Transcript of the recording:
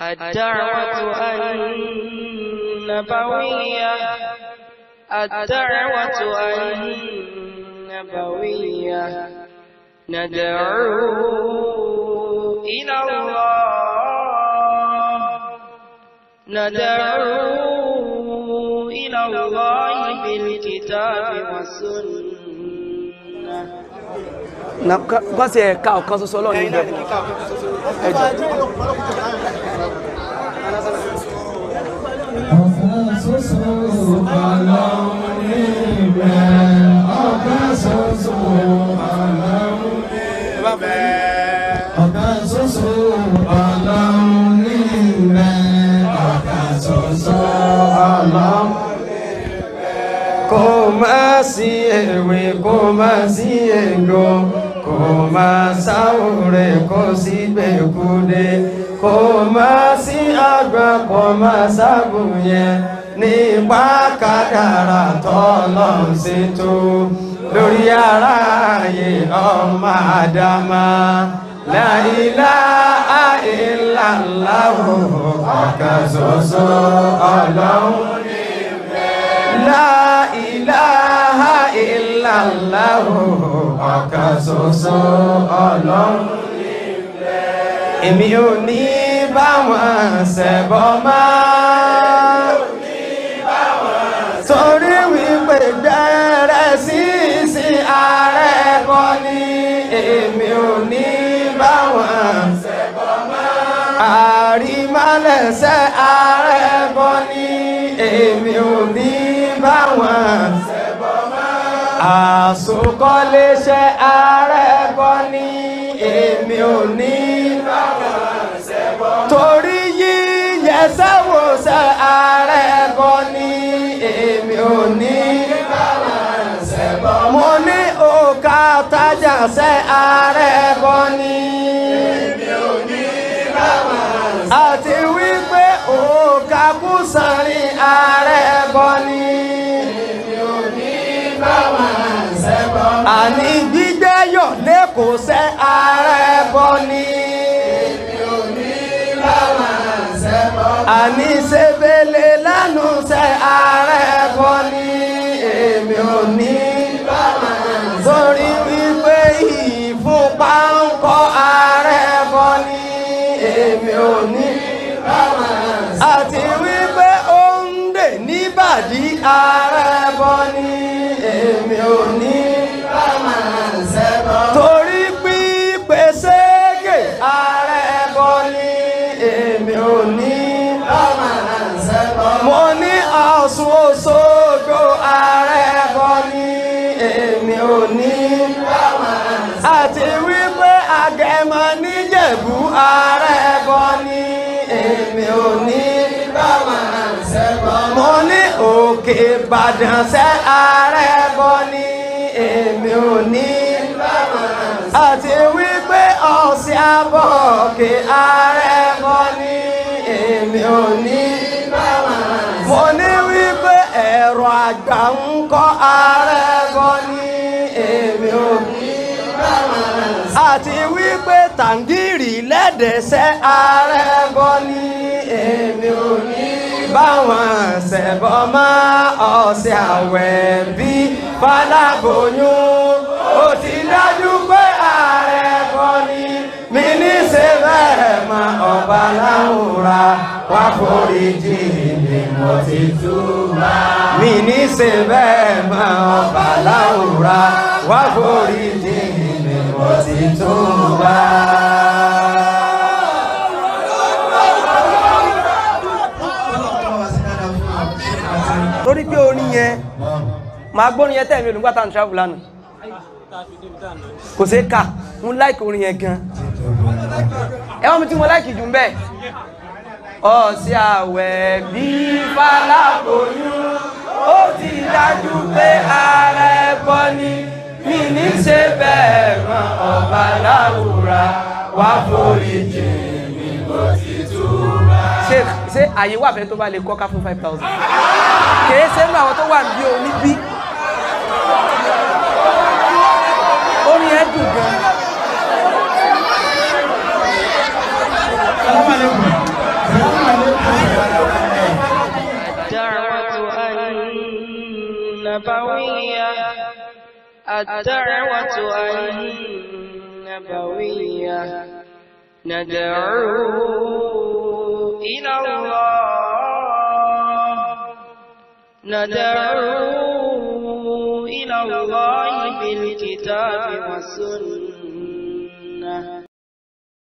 الدعوة النبوية الدعوة النبوية ندعو إلى الله ندعو إلى الله بالكتاب والسنة na kọ́sì ẹ̀ka ọ̀kan ṣoṣo Ọlọ́run níbẹ̀ ẹjọ. ọ̀fẹ́ soso ọlọ́run ní ibẹ̀ ọ̀fẹ́ soso ọlọ́run ní ibẹ̀ ọ̀fẹ́ soso ọlọ́run ní ibẹ̀ ọ̀fẹ́ soso ọlọ́run ní ibẹ̀ kò má sí ewé kò má sí egbò kò máa sáwòrè kò sí gbèkúdé kò máa sí àgbà kò máa sábùn yẹn nípa kádàrà tọ́lọ̀ ṣètò lórí ara ayé ọmọ àdámá láìlá àìláláwò ọ̀kan ṣoṣo ọlọ́run ní bẹ́ẹ̀. Allahu ọ̀kan ṣoṣo ọlọ́run níbẹ̀. èmi ò ní bá wọn ṣẹbọ máa. torí wípé gbẹrẹ sísí ààrẹ kọ́ ni èmi ò ní bá wọn ṣẹbọ máa. àrímálẹ̀ṣẹ̀ ààrẹ. àsùnkọ́lé ṣe ààrẹ bọ́ ní èmi ò ní báwọn ṣẹ̀bọ̀. torí yíyẹ sáwò ṣe ààrẹ bọ́ ní èmi ò ní mo ní òkà tájà ṣe ààrẹ bọ́ ní. àní gbígbẹ́ yọ̀ lẹ́kọ̀ọ́ sẹ́ ara ẹbọ ni. èmi ò ní láwọn àṣẹbọ. àní sebele lánàá sẹ ara ẹbọ ni. èmi ò ní láwọn àṣẹbọ. torí wípé ìfúnpá ń kọ́ ara ẹbọ ni. èmi ò ní láwọn àṣẹbọ. àti wípé ó ń níbàdí ara ẹbọ ni. èmi ò ní. òní àti wípé àgẹ̀mọ níjẹ̀bú ààrẹ bọ ní èmi òní mo ní òkè ìbàdàn sẹ́ ààrẹ bọ ní èmi òní àti wípé ọ̀sẹ̀ abọ́ òkè ààrẹ bọ ní èmi òní mo ní wípé ẹ̀rọ àgbà ń kọ́ ààrẹ bọ ní èmi ò ní bá wọn. àti wípé tàǹgìrì lẹ́dẹ̀ẹ́sẹ́ ààrẹ bọ́ ní èmi ò ní bá wọn ṣẹ̀bọ̀ mọ́ ọ̀sẹ̀ àwẹ̀ bí fàdàbòyún ó ti dájú pé ààrẹ bọ́ ní mi ní ṣe bẹ́ẹ̀ mọ ọba láwùra wá foríjì ni mo ti túbà. mi ní ṣe bẹ́ẹ̀ mọ ọba láwùra wá forí jì mí mo ti túbà. torí pé orin yẹn màá gbórin yẹn tẹ̀mí olùgbà tá n travel lánàá kò sí mo like orin yẹn gan ẹ wọ́n mi tí mo like jù bẹ́ẹ̀ ọ̀sẹ̀ àwẹ̀ bí faláboyún ó ti dájú pé ara ẹ̀ aláwùrà wá foríjì mi mo ti túbà. ṣé ṣé àyè wà fẹ́ tó bá lè kọ́ fún five thousand. kèé ṣe nínú àwọn tó wà níbí o níbí. orin ẹ dùn gan. الدعوة النبوية النبوية ندعو إلى الله ندعو إلى الله بالكتاب والسنة